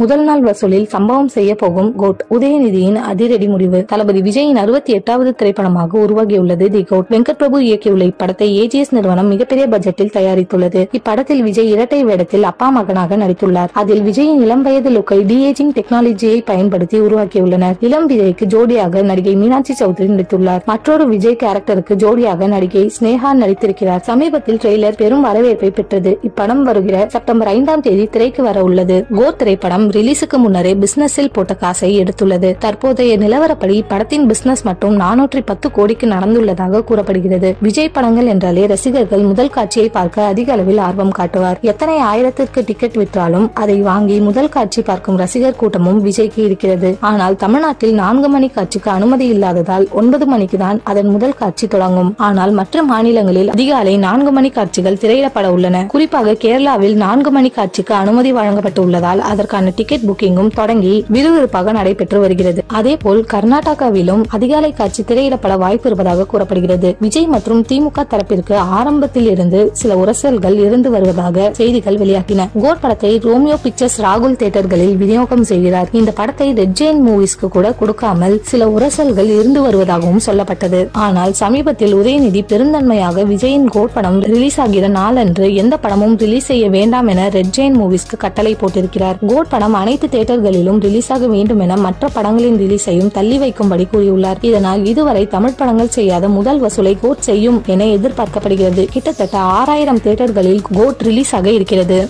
முதல் நாள் வசூலில் சம்பவம் செய்ய போகும் கோட் உதயநிதியின் அதிரடி முடிவு. தளபதி விஜயின் அறுபத்தி எட்டாவது திரைப்படமாக உருவாகியுள்ளது தி கோட். வெங்கட் பிரபு இயக்கியுள்ள இப்படத்தை ஏஜிஎஸ் நிறுவனம் மிகப்பெரிய பட்ஜெட்டில் தயாரித்துள்ளது. இப்படத்தில் விஜய் இரட்டை வேடத்தில் அப்பா மகனாக நடித்துள்ளார். அதில் விஜயின் இளம் வயது லுக்கை டிஏஜிங் டெக்னாலஜியை பயன்படுத்தி உருவாக்கியுள்ளனர். இளம் விஜய்க்கு ஜோடியாக நடிகை மீனாட்சி சௌத்ரி நடித்துள்ளார். மற்றொரு விஜய் கேரக்டருக்கு ஜோடியாக நடிகை ஸ்னேகா நடித்திருக்கிறார். சமீபத்தில் ட்ரெய்லர் பெரும் வரவேற்பை பெற்றது. இப்படம் வருகிற செப்டம்பர் ஐந்தாம் தேதி திரைக்கு வர உள்ளது. கோட் திரைப்படம் ரிலீஸுக்கு முன்னரே பிசினஸில் போட்ட காசை எடுத்துள்ளது. தற்போதைய நிலவரப்படி படத்தின் பிசினஸ் மட்டும் நானூற்றி பத்து கோடிக்கு நடந்துள்ளதாக கூறப்படுகிறது. விஜய் படங்கள் என்றாலே ரசிகர்கள் முதல் காட்சியை பார்க்க அதிக அளவில் ஆர்வம் காட்டுவார். எத்தனை ஆயிரத்திற்கு டிக்கெட் விற்றாலும் அதை வாங்கி முதல் காட்சி பார்க்கும் ரசிகர் கூட்டமும் விஜய்க்கு இருக்கிறது. ஆனால் தமிழ்நாட்டில் நான்கு மணி காட்சிக்கு அனுமதி இல்லாததால் ஒன்பது மணிக்கு தான் அதன் முதல் காட்சி தொடங்கும். ஆனால் மற்ற மாநிலங்களில் அதிகாலை நான்கு மணி காட்சிகள் திரையிடப்பட உள்ளன. குறிப்பாக கேரளாவில் நான்கு மணி காட்சிக்கு அனுமதி வழங்கப்பட்டு உள்ளதால் அதற்கான டிக்கெட் புக்கிங்கும் தொடங்கி விறுவிறுப்பாக நடைபெற்று வருகிறது. அதேபோல் கர்நாடகாவிலும் அதிகாலை காட்சி திரையிடப்பட வாய்ப்பு இருப்பதாக கூறப்படுகிறது. விஜய் மற்றும் திமுக தரப்பிற்கு ஆரம்பத்தில் இருந்து சில உரசல்கள் இருந்து வருவதாக செய்திகள் வெளியாகின. கோட் படத்தை ரோமியோ பிக்சர்ஸ் ராகுல் தியேட்டர்களில் விநியோகம் செய்கிறார். இந்த படத்தை ரெட் ஜெயின் மூவிஸ்க்கு கூட கொடுக்காமல் சில உரசல்கள் இருந்து வருவதாகவும் சொல்லப்பட்டது. ஆனால் சமீபத்தில் உதயநிதி பெருந்தன்மையாக விஜயின் கோட் படம் ரிலீஸ் ஆகிற நாளன்று எந்த படமும் ரிலீஸ் செய்ய வேண்டாம் என ரெட் ஜெயின் மூவிஸ்க்கு கட்டளை போட்டிருக்கிறார். கோட் படம் படம் அனைத்து தியேட்டர்களிலும் ரிலீஸ் ஆக வேண்டும் என மற்ற படங்களின் ரிலீஸையும் தள்ளி வைக்கும்படி கூறியுள்ளார். இதனால் இதுவரை தமிழ் படங்கள் செய்யாத முதல் வசூலை கோட் செய்யும் என எதிர்பார்க்கப்படுகிறது. கிட்டத்தட்ட ஆறாயிரம் தியேட்டர்களில் கோட் ரிலீஸ் ஆக இருக்கிறது.